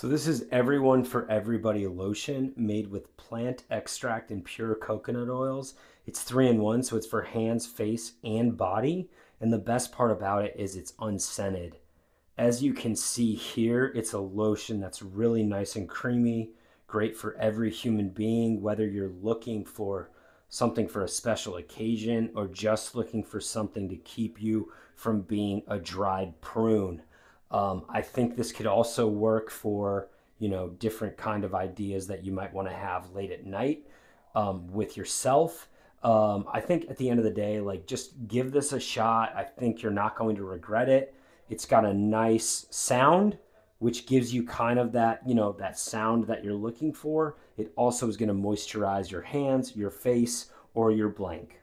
So this is Everyone for Everybody lotion made with plant extract and pure coconut oils. It's three in one, so it's for hands, face, and body. And the best part about it is it's unscented. As you can see here, it's a lotion that's really nice and creamy, great for every human being, whether you're looking for something for a special occasion or just looking for something to keep you from being a dried prune. Um, I think this could also work for you know different kind of ideas that you might want to have late at night um, with yourself. Um, I think at the end of the day, like just give this a shot. I think you're not going to regret it. It's got a nice sound, which gives you kind of that you know that sound that you're looking for. It also is going to moisturize your hands, your face, or your blank.